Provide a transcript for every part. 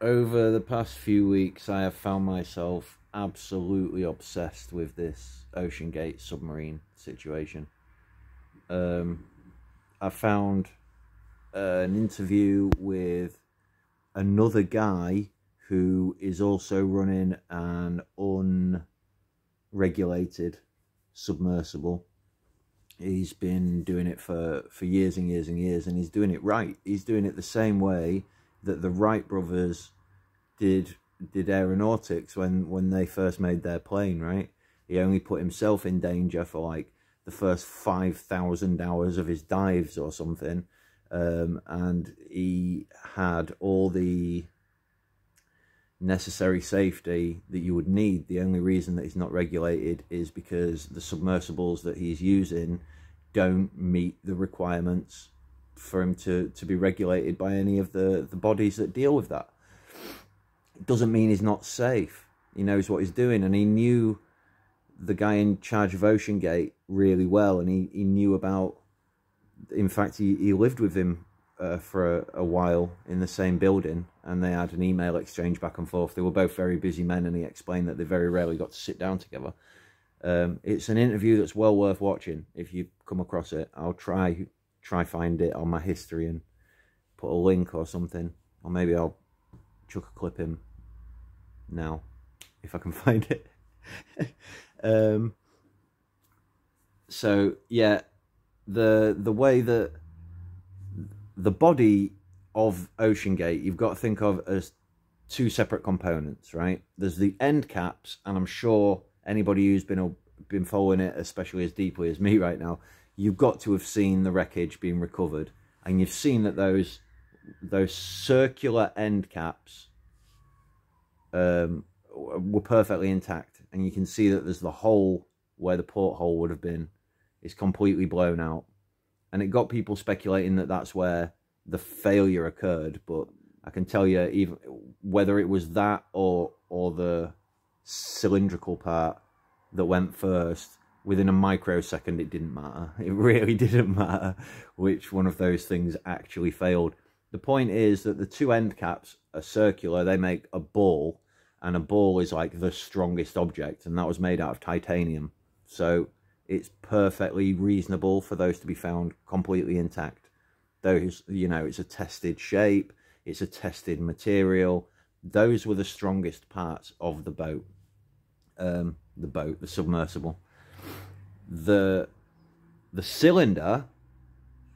over the past few weeks, I have found myself absolutely obsessed with this OceanGate submarine situation. Um, I found uh, an interview with another guy who is also running an unregulated submersible. He's been doing it for, for years and years and years, and he's doing it right. He's doing it the same way that the Wright brothers did did aeronautics when when they first made their plane. Right, he only put himself in danger for like the first five thousand hours of his dives or something, um, and he had all the necessary safety that you would need. The only reason that he's not regulated is because the submersibles that he's using don't meet the requirements for him to, to be regulated by any of the, the bodies that deal with that. It doesn't mean he's not safe. He knows what he's doing and he knew the guy in charge of OceanGate really well and he, he knew about in fact he, he lived with him uh, for a, a, while in the same building and they had an email exchange back and forth. They were both very busy men and he explained that they very rarely got to sit down together. Um, it's an interview that's well worth watching if you come across it. I'll try try find it on my history and put a link or something. Or maybe I'll chuck a clip in now if I can find it. um, so yeah, the the way that the body of OceanGate you've got to think of as two separate components, right? There's the end caps, and I'm sure anybody who's been been following it, especially as deeply as me right now, you've got to have seen the wreckage being recovered, and you've seen that those those circular end caps um, were perfectly intact, and you can see that there's the hole where the porthole would have been is completely blown out and it got people speculating that that's where the failure occurred. But I can tell you, even whether it was that or or the cylindrical part that went first, within a microsecond, it didn't matter. It really didn't matter which one of those things actually failed. The point is that the two end caps are circular. They make a ball, and a ball is like the strongest object, and that was made out of titanium. So it's perfectly reasonable for those to be found completely intact. Those, you know, it's a tested shape, it's a tested material. Those were the strongest parts of the boat. Um, the boat, the submersible. The the cylinder,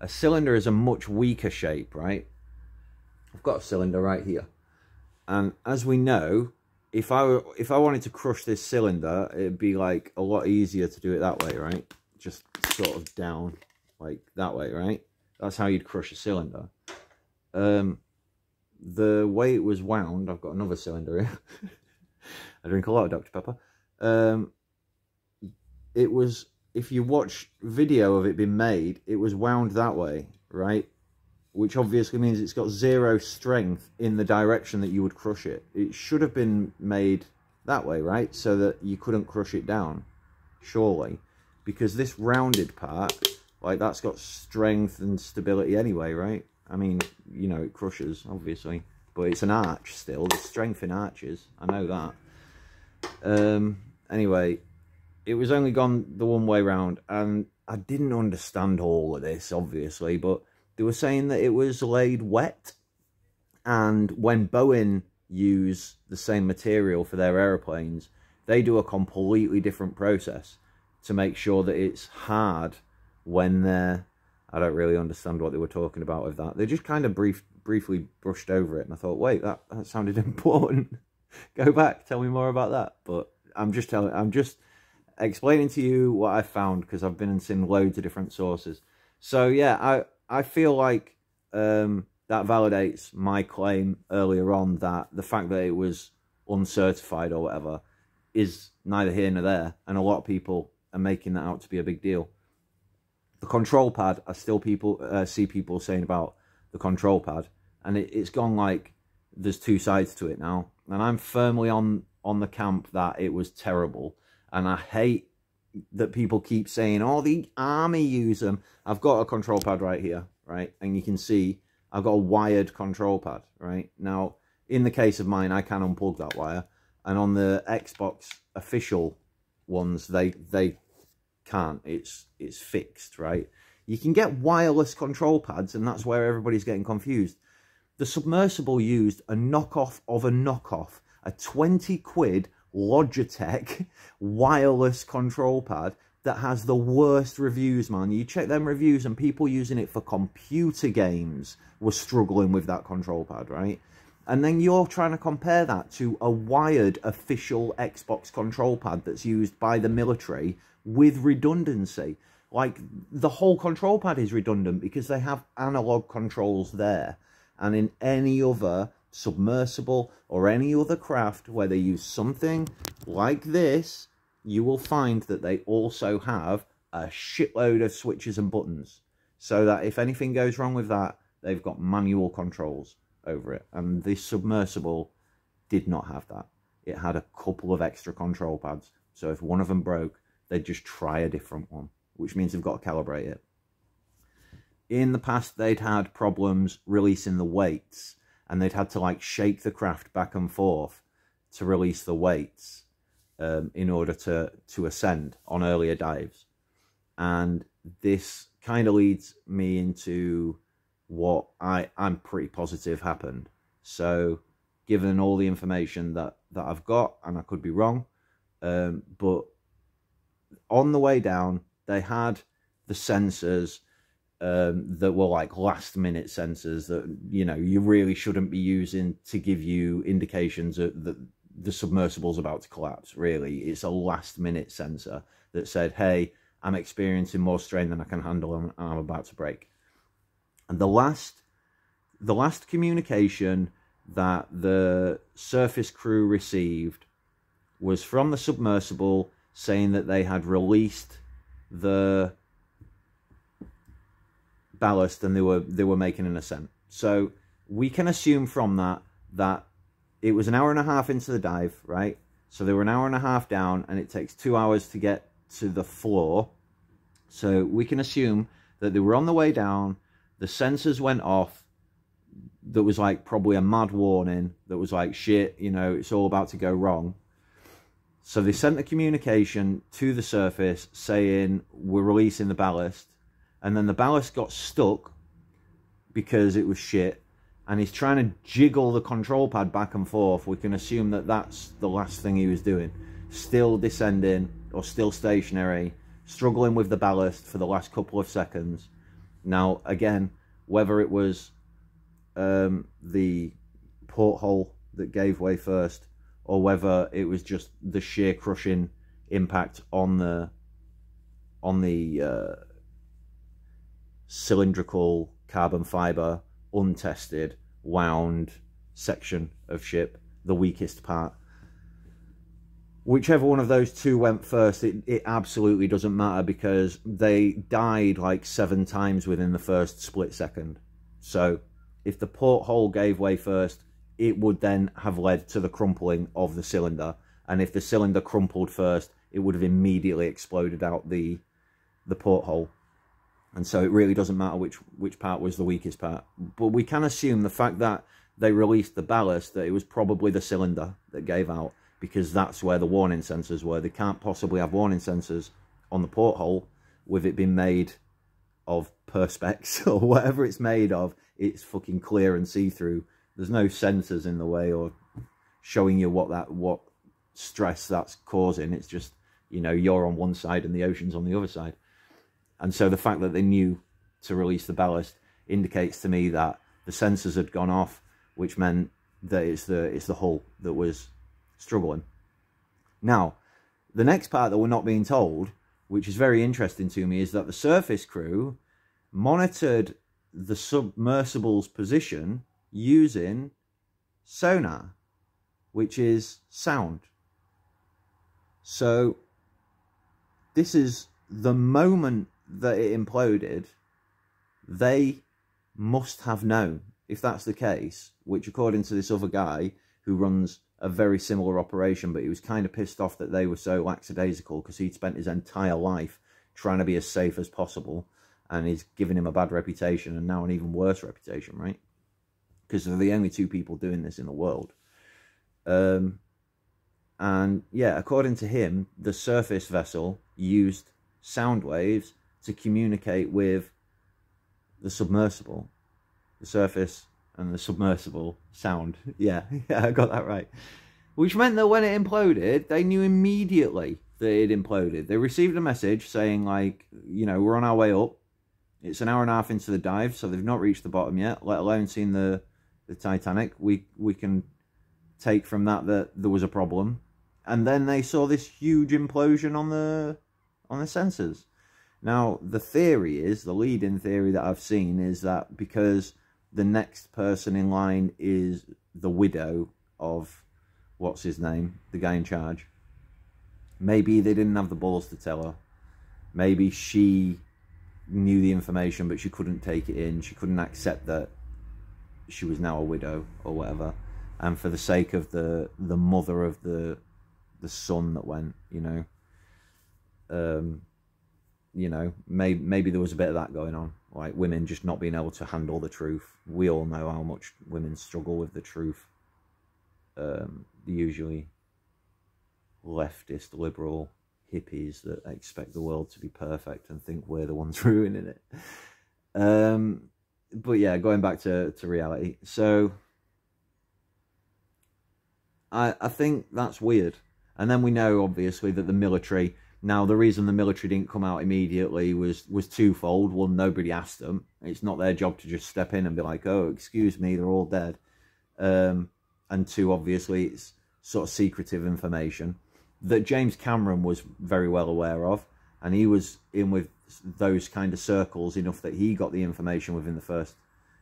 a cylinder is a much weaker shape, right? I've got a cylinder right here. And as we know, if I were, if I wanted to crush this cylinder, it'd be like a lot easier to do it that way, right? Just sort of down like that way, right? That's how you'd crush a cylinder. Um, the way it was wound, I've got another cylinder here. I drink a lot of Dr. Pepper. Um, it was, if you watch video of it being made, it was wound that way, right? which obviously means it's got zero strength in the direction that you would crush it. It should have been made that way, right? So that you couldn't crush it down, surely. Because this rounded part, like that's got strength and stability anyway, right? I mean, you know, it crushes, obviously. But it's an arch still. There's strength in arches. I know that. Um, anyway, it was only gone the one way round. And I didn't understand all of this, obviously. But they were saying that it was laid wet. And when Boeing use the same material for their aeroplanes, they do a completely different process to make sure that it's hard when they're... I don't really understand what they were talking about with that. They just kind of brief, briefly brushed over it. And I thought, wait, that, that sounded important. Go back, tell me more about that. But I'm just telling, I'm just explaining to you what I found because I've been seen loads of different sources. So yeah, I I feel like um, that validates my claim earlier on that the fact that it was uncertified or whatever is neither here nor there, and a lot of people are making that out to be a big deal. The control pad, I still people uh, see people saying about the control pad, and it, it's gone like there's two sides to it now, and I'm firmly on on the camp that it was terrible, and I hate that people keep saying, oh, the army use them. I've got a control pad right here, right? And you can see I've got a wired control pad, right? Now, in the case of mine, I can unplug that wire. And on the Xbox official ones, they they can't. It's it's fixed, right? You can get wireless control pads, and that's where everybody's getting confused. The submersible used a knockoff of a knockoff, a 20 quid Logitech wireless control pad that has the worst reviews, man. You check them reviews and people using it for computer games were struggling with that control pad, right? And then you're trying to compare that to a wired official Xbox control pad that's used by the military with redundancy. Like, the whole control pad is redundant because they have analog controls there. And in any other submersible or any other craft where they use something like this, you will find that they also have a shitload of switches and buttons. So that if anything goes wrong with that, they've got manual controls over it. And this submersible did not have that. It had a couple of extra control pads. So if one of them broke, they'd just try a different one, which means they've got to calibrate it. In the past, they'd had problems releasing the weights and they'd had to like shake the craft back and forth to release the weights um, in order to, to ascend on earlier dives. And this kind of leads me into what I, I'm pretty positive happened. So given all the information that, that I've got, and I could be wrong, um, but on the way down, they had the sensors um, that were like last minute sensors that, you know, you really shouldn't be using to give you indications that the submersible's about to collapse, really. It's a last minute sensor that said, hey, I'm experiencing more strain than I can handle and I'm about to break. And the last, the last communication that the surface crew received was from the submersible saying that they had released the ballast and they were they were making an ascent. So we can assume from that that it was an hour and a half into the dive, right? So they were an hour and a half down and it takes two hours to get to the floor. So we can assume that they were on the way down, the sensors went off, that was like probably a mad warning that was like shit, you know, it's all about to go wrong. So they sent the communication to the surface saying we're releasing the ballast and then the ballast got stuck because it was shit. And he's trying to jiggle the control pad back and forth. We can assume that that's the last thing he was doing. Still descending or still stationary struggling with the ballast for the last couple of seconds. Now again whether it was um, the porthole that gave way first or whether it was just the sheer crushing impact on the on the uh, cylindrical carbon fiber, untested, wound section of ship, the weakest part. Whichever one of those two went first, it, it absolutely doesn't matter because they died like seven times within the first split second. So if the porthole gave way first, it would then have led to the crumpling of the cylinder. And if the cylinder crumpled first, it would have immediately exploded out the the porthole and so it really doesn't matter which which part was the weakest part. But we can assume the fact that they released the ballast that it was probably the cylinder that gave out because that's where the warning sensors were. They can't possibly have warning sensors on the porthole with it being made of perspex or whatever it's made of. It's fucking clear and see-through. There's no sensors in the way or showing you what that what stress that's causing. It's just you know you're on one side and the ocean's on the other side and so the fact that they knew to release the ballast indicates to me that the sensors had gone off, which meant that it's the it's the hull that was struggling. Now, the next part that we're not being told, which is very interesting to me, is that the surface crew monitored the submersible's position using sonar, which is sound. So this is the moment that it imploded, they must have known. If that's the case, which according to this other guy who runs a very similar operation, but he was kind of pissed off that they were so lackadaisical because he'd spent his entire life trying to be as safe as possible and he's given him a bad reputation and now an even worse reputation, right? because they're the only two people doing this in the world. Um, and yeah, according to him, the surface vessel used sound waves to communicate with the submersible, the surface and the submersible sound. Yeah, yeah, I got that right. Which meant that when it imploded, they knew immediately that it imploded. They received a message saying, like, you know, we're on our way up. It's an hour and a half into the dive, so they've not reached the bottom yet, let alone seen the, the Titanic. We we can take from that that there was a problem. And then they saw this huge implosion on the on the sensors. Now, the theory is, the leading theory that I've seen is that because the next person in line is the widow of, what's his name, the guy in charge, maybe they didn't have the balls to tell her. Maybe she knew the information, but she couldn't take it in. She couldn't accept that she was now a widow or whatever. And for the sake of the the mother of the the son that went, you know, um, you know, maybe maybe there was a bit of that going on, like women just not being able to handle the truth. We all know how much women struggle with the truth. Um, usually leftist, liberal hippies that expect the world to be perfect and think we're the ones ruining it. Um, but yeah, going back to, to reality. So I I think that's weird. And then we know obviously that the military now, the reason the military didn't come out immediately was was twofold. One, nobody asked them. It's not their job to just step in and be like, "Oh, excuse me, they're all dead." Um, and two, obviously, it's sort of secretive information that James Cameron was very well aware of, and he was in with those kind of circles enough that he got the information within the first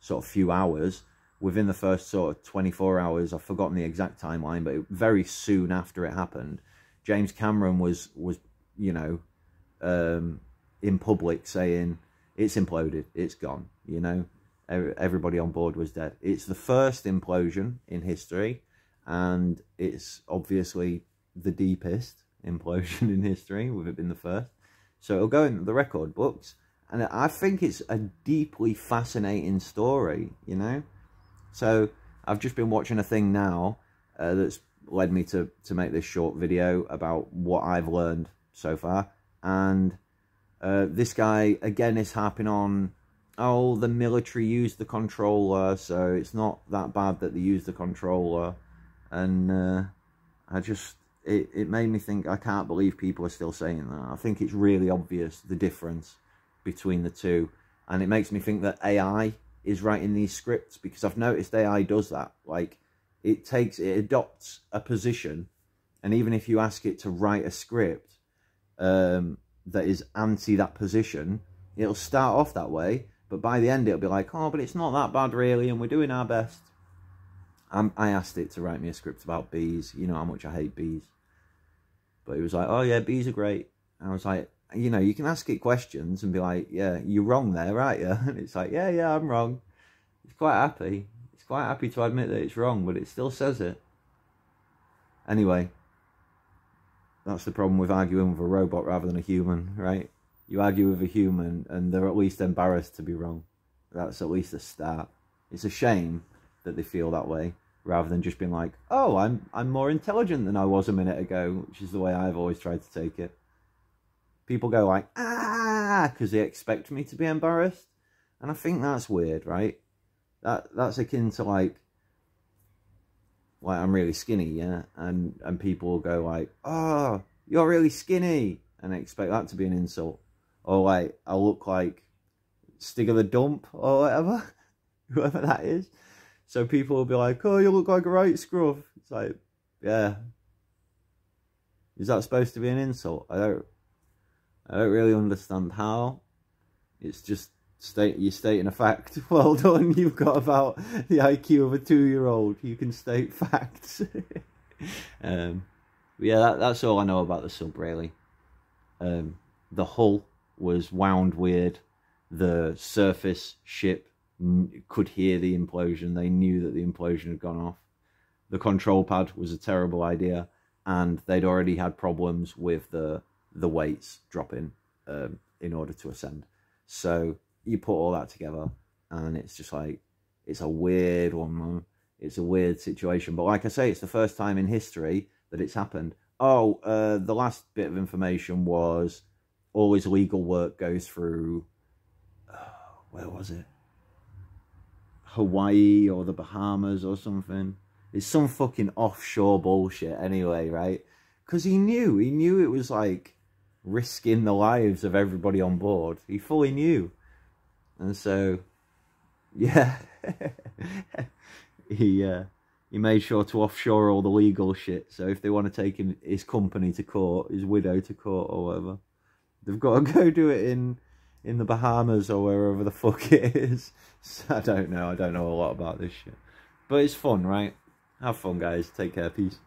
sort of few hours. Within the first sort of 24 hours, I've forgotten the exact timeline, but very soon after it happened, James Cameron was was you know, um, in public saying it's imploded, it's gone, you know, everybody on board was dead. It's the first implosion in history, and it's obviously the deepest implosion in history, with it being the first. So it'll go in the record books, and I think it's a deeply fascinating story, you know. So I've just been watching a thing now uh, that's led me to to make this short video about what I've learned so far. And uh, this guy, again, is harping on, oh, the military used the controller, so it's not that bad that they used the controller. And uh, I just, it, it made me think, I can't believe people are still saying that. I think it's really obvious, the difference between the two. And it makes me think that AI is writing these scripts because I've noticed AI does that. Like, it takes, it adopts a position, and even if you ask it to write a script, um, that is anti that position, it'll start off that way, but by the end it'll be like, oh, but it's not that bad really, and we're doing our best. I'm, I asked it to write me a script about bees. You know how much I hate bees. But it was like, oh yeah, bees are great. And I was like, you know, you can ask it questions and be like, yeah, you're wrong there, right? Yeah. And it's like, yeah, yeah, I'm wrong. It's quite happy. It's quite happy to admit that it's wrong, but it still says it. Anyway, that's the problem with arguing with a robot rather than a human, right? You argue with a human and they're at least embarrassed to be wrong. That's at least a start. It's a shame that they feel that way rather than just being like, oh, I'm, I'm more intelligent than I was a minute ago, which is the way I've always tried to take it. People go like, ah, because they expect me to be embarrassed. And I think that's weird, right? That That's akin to like, like I'm really skinny, yeah, and and people will go like, "Oh, you're really skinny," and I expect that to be an insult, or like I look like Stig of the Dump or whatever, whoever that is. So people will be like, "Oh, you look like a right scruff." It's like, yeah, is that supposed to be an insult? I don't, I don't really understand how. It's just state you're stating a fact. Well done, you've got about the IQ of a two-year-old. You can state facts. um, yeah, that, that's all I know about the sub. Really, um, the hull was wound weird. The surface ship could hear the implosion. They knew that the implosion had gone off. The control pad was a terrible idea, and they'd already had problems with the the weights dropping um, in order to ascend. So you put all that together and it's just like it's a weird one, man. It's a weird situation. But like I say, it's the first time in history that it's happened. Oh, uh, the last bit of information was all his legal work goes through. Uh, where was it? Hawaii or the Bahamas or something. It's some fucking offshore bullshit anyway, right? Because he knew, he knew it was like risking the lives of everybody on board. He fully knew. And so, yeah, he uh, he made sure to offshore all the legal shit. So if they want to take him, his company to court, his widow to court or whatever, they've got to go do it in in the Bahamas or wherever the fuck it is. So I don't know. I don't know a lot about this shit. But it's fun, right? Have fun, guys. Take care. Peace.